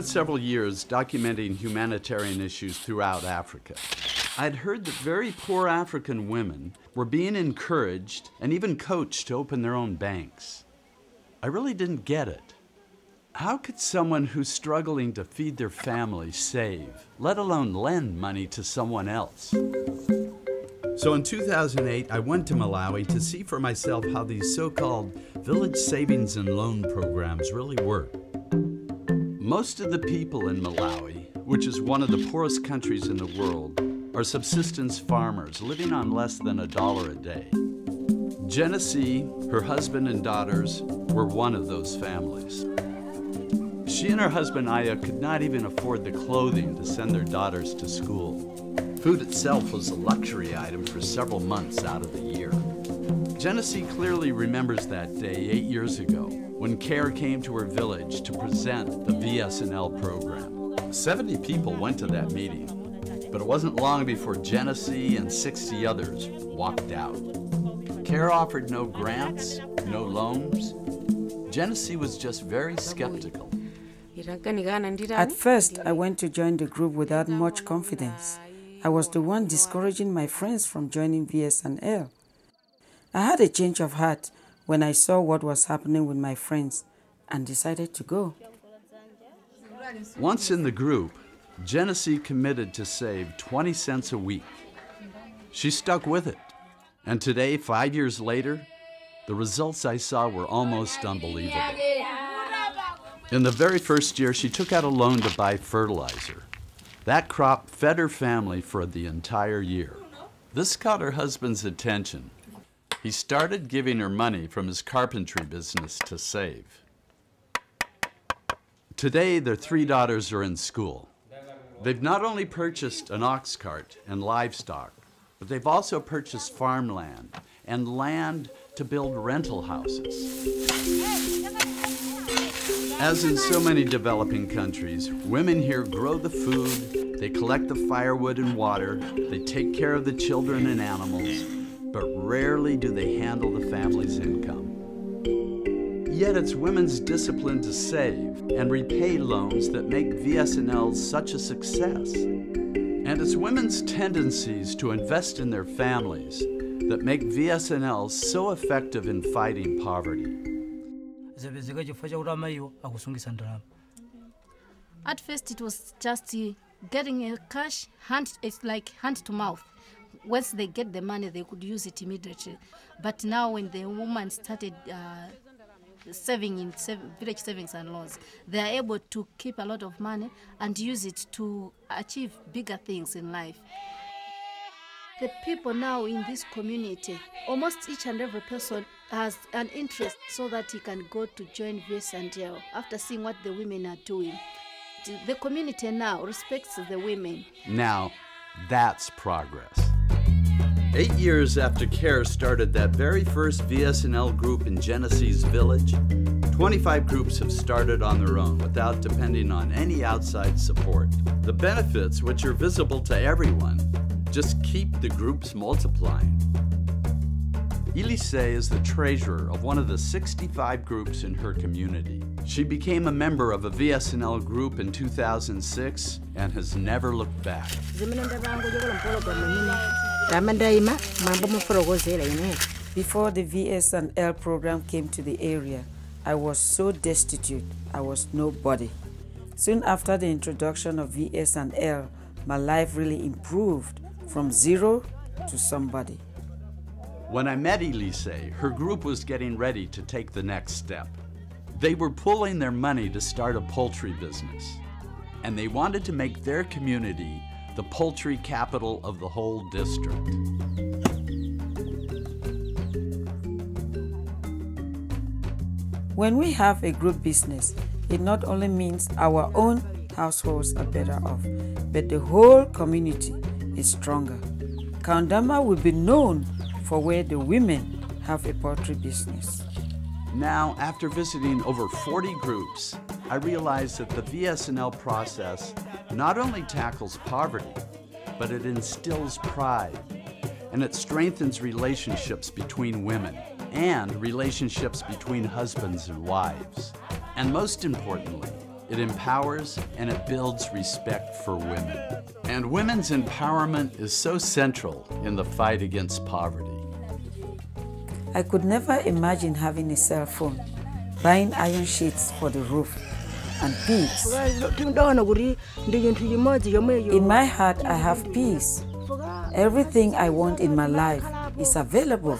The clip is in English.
Spent several years documenting humanitarian issues throughout Africa. I'd heard that very poor African women were being encouraged and even coached to open their own banks. I really didn't get it. How could someone who's struggling to feed their family save, let alone lend money to someone else? So in 2008, I went to Malawi to see for myself how these so called village savings and loan programs really work. Most of the people in Malawi, which is one of the poorest countries in the world, are subsistence farmers living on less than a dollar a day. Genesee, her husband and daughters were one of those families. She and her husband Aya could not even afford the clothing to send their daughters to school. Food itself was a luxury item for several months out of the year. Genesee clearly remembers that day eight years ago when CARE came to her village to present the VSNL program. 70 people went to that meeting, but it wasn't long before Genesee and 60 others walked out. CARE offered no grants, no loans. Genesee was just very skeptical. At first, I went to join the group without much confidence. I was the one discouraging my friends from joining VSNL. I had a change of heart when I saw what was happening with my friends and decided to go. Once in the group, Genesee committed to save 20 cents a week. She stuck with it. And today, five years later, the results I saw were almost unbelievable. In the very first year, she took out a loan to buy fertilizer. That crop fed her family for the entire year. This caught her husband's attention. He started giving her money from his carpentry business to save. Today, their three daughters are in school. They've not only purchased an ox cart and livestock, but they've also purchased farmland and land to build rental houses. As in so many developing countries, women here grow the food, they collect the firewood and water, they take care of the children and animals, but rarely do they handle the family's income. Yet it's women's discipline to save and repay loans that make VSNL such a success. And it's women's tendencies to invest in their families that make VSNL so effective in fighting poverty. At first, it was just uh, getting a cash hand. It's like hand to mouth. Once they get the money, they could use it immediately. But now, when the woman started uh, saving in village savings and loans, they are able to keep a lot of money and use it to achieve bigger things in life. The people now in this community, almost each and every person has an interest so that he can go to join VSNL after seeing what the women are doing. The community now respects the women. Now, that's progress. Eight years after CARE started that very first VSNL group in Genesee's village, 25 groups have started on their own without depending on any outside support. The benefits, which are visible to everyone, just keep the groups multiplying. Elise is the treasurer of one of the 65 groups in her community. She became a member of a VSNL group in 2006 and has never looked back. Before the VS and L program came to the area, I was so destitute, I was nobody. Soon after the introduction of VS and L, my life really improved from zero to somebody. When I met Elise, her group was getting ready to take the next step. They were pulling their money to start a poultry business, and they wanted to make their community the poultry capital of the whole district. When we have a group business, it not only means our own households are better off, but the whole community is stronger. Kaundama will be known for where the women have a poultry business. Now, after visiting over 40 groups, I realized that the VSNL process not only tackles poverty, but it instills pride and it strengthens relationships between women and relationships between husbands and wives. And most importantly, it empowers, and it builds respect for women. And women's empowerment is so central in the fight against poverty. I could never imagine having a cell phone, buying iron sheets for the roof, and peace. In my heart, I have peace. Everything I want in my life is available.